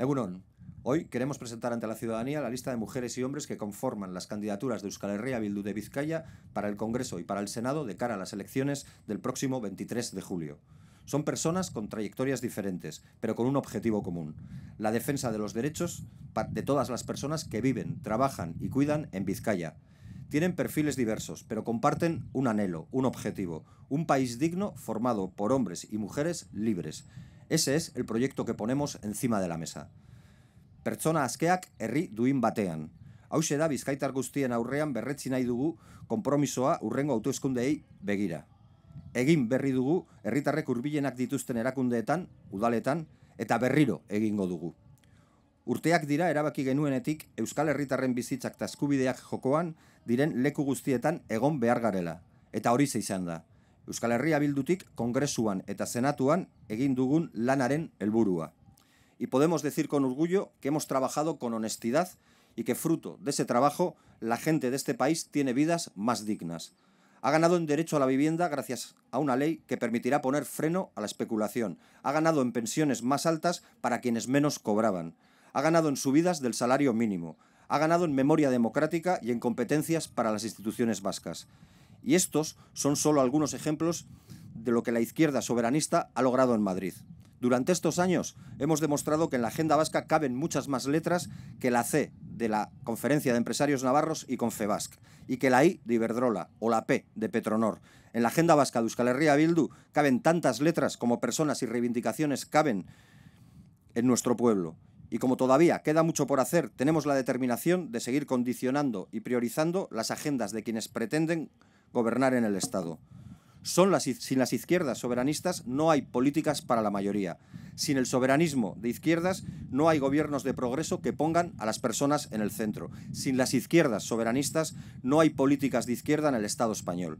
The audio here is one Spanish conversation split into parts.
Egunon, hoy queremos presentar ante la ciudadanía la lista de mujeres y hombres que conforman las candidaturas de Euskal Herria Bildu de Vizcaya para el Congreso y para el Senado de cara a las elecciones del próximo 23 de julio. Son personas con trayectorias diferentes, pero con un objetivo común, la defensa de los derechos de todas las personas que viven, trabajan y cuidan en Vizcaya. Tienen perfiles diversos, pero comparten un anhelo, un objetivo, un país digno formado por hombres y mujeres libres. Ese es el proyecto que ponemos encima de la mesa. Pertsona askeak herri duin batean. Hauxe da bizkaitar guztien aurrean berretzi nahi dugu konpromisoa urrengo autoeskundeei begira. Egin berri dugu herritarrek hurbilenak dituzten erakundeetan, udaletan eta berriro egingo dugu. Urteak dira erabaki genuenetik Euskal Herritarren bizitzak eta eskubideak jokoan diren leku guztietan egon behar garela. Eta hori izan da. Euskal Herria bildutik kongresuan eta senatuan egin dugun lanaren helburua. Y podemos decir con orgullo que hemos trabajado con honestidad y que fruto de ese trabajo la gente de este país tiene vidas más dignas. Ha ganado en derecho a la vivienda gracias a una ley que permitirá poner freno a la especulación. Ha ganado en pensiones más altas para quienes menos cobraban. Ha ganado en subidas del salario mínimo. Ha ganado en memoria democrática y en competencias para las instituciones vascas. Y estos son solo algunos ejemplos de lo que la izquierda soberanista ha logrado en Madrid. Durante estos años hemos demostrado que en la agenda vasca caben muchas más letras que la C de la Conferencia de Empresarios Navarros y Confebasc, y que la I de Iberdrola o la P de Petronor. En la agenda vasca de Euskal Herria Bildu caben tantas letras como personas y reivindicaciones caben en nuestro pueblo. Y como todavía queda mucho por hacer, tenemos la determinación de seguir condicionando y priorizando las agendas de quienes pretenden gobernar en el Estado. Son las, sin las izquierdas soberanistas no hay políticas para la mayoría. Sin el soberanismo de izquierdas no hay gobiernos de progreso que pongan a las personas en el centro. Sin las izquierdas soberanistas no hay políticas de izquierda en el Estado español.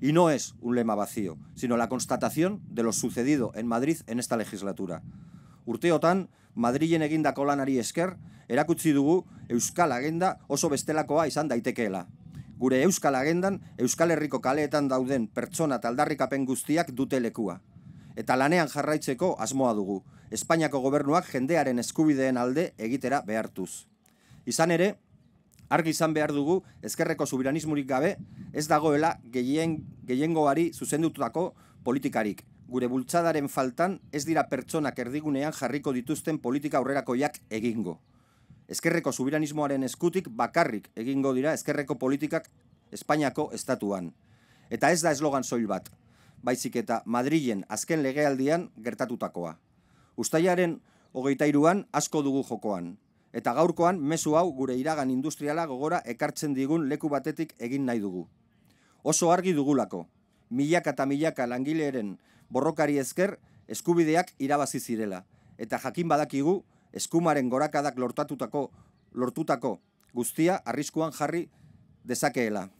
Y no es un lema vacío, sino la constatación de lo sucedido en Madrid en esta legislatura. Urteotan, Madrilen egindako lanari esker, erakutsi dugu Euskal Agenda oso bestelakoa izan daitekeela. Gure Euskal Agendan, Euskal Herriko kaleetan dauden pertsona taldarrikapen guztiak dute lekua. Eta lanean jarraitzeko asmoa dugu, Espainiako gobernuak jendearen eskubideen alde egitera behartuz. Izan ere, argi izan behar dugu, ezkerreko subiranismurik gabe, ez dagoela gehien, gehiengoari zuzendutako politikarik. Gure bultzadaren faltan ez dira pertsonak erdigunean jarriko dituzten politika aurrerakoiak egingo. Ezkerreko subiranismoaren eskutik bakarrik egingo dira ezkerreko politikak Espainiako estatuan. Eta ez da eslogan soil bat, baizik eta Madrilen azken legealdian gertatutakoa. Ustaiaren hogeita iruan asko dugu jokoan. Eta gaurkoan mezu hau gure iragan industriala gogora ekartzen digun leku batetik egin nahi dugu. Oso argi dugulako, milaka eta milaka langileeren borrokari ezker eskubideak irabazi zirela. Eta jakin badakigu, eskumaren gorakadak lortatutako, lortutako guztia arriskuan jarri dezakeela.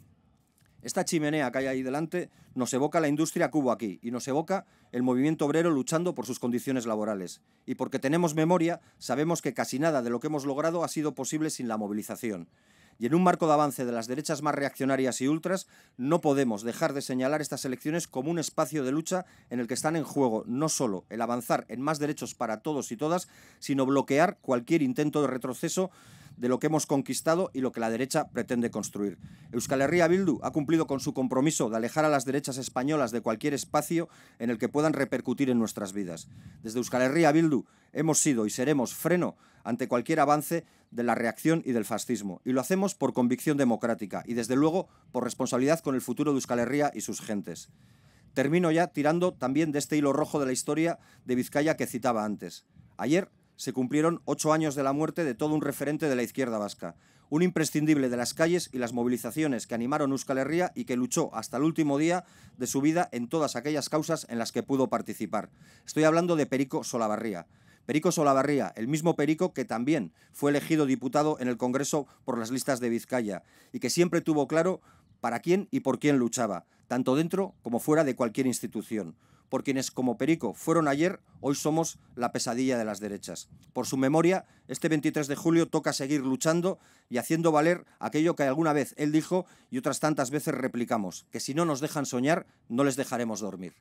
Esta chimenea que hay ahí delante nos evoca la industria que hubo aquí y nos evoca el movimiento obrero luchando por sus condiciones laborales. Y porque tenemos memoria, sabemos que casi nada de lo que hemos logrado ha sido posible sin la movilización. Y en un marco de avance de las derechas más reaccionarias y ultras, no podemos dejar de señalar estas elecciones como un espacio de lucha en el que están en juego no solo el avanzar en más derechos para todos y todas, sino bloquear cualquier intento de retroceso de lo que hemos conquistado y lo que la derecha pretende construir. Euskal Herria Bildu ha cumplido con su compromiso de alejar a las derechas españolas de cualquier espacio en el que puedan repercutir en nuestras vidas. Desde Euskal Herria Bildu hemos sido y seremos freno ante cualquier avance de la reacción y del fascismo. Y lo hacemos por convicción democrática y, desde luego, por responsabilidad con el futuro de Euskal Herria y sus gentes. Termino ya tirando también de este hilo rojo de la historia de Vizcaya que citaba antes. Ayer se cumplieron ocho años de la muerte de todo un referente de la izquierda vasca, un imprescindible de las calles y las movilizaciones que animaron Euskal Herria y que luchó hasta el último día de su vida en todas aquellas causas en las que pudo participar. Estoy hablando de Perico Solavarría. Perico Solavarría, el mismo Perico que también fue elegido diputado en el Congreso por las listas de Vizcaya y que siempre tuvo claro para quién y por quién luchaba, tanto dentro como fuera de cualquier institución por quienes como Perico fueron ayer, hoy somos la pesadilla de las derechas. Por su memoria, este 23 de julio toca seguir luchando y haciendo valer aquello que alguna vez él dijo y otras tantas veces replicamos, que si no nos dejan soñar, no les dejaremos dormir.